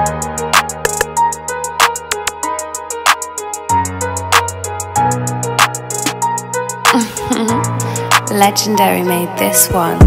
Legendary made this one.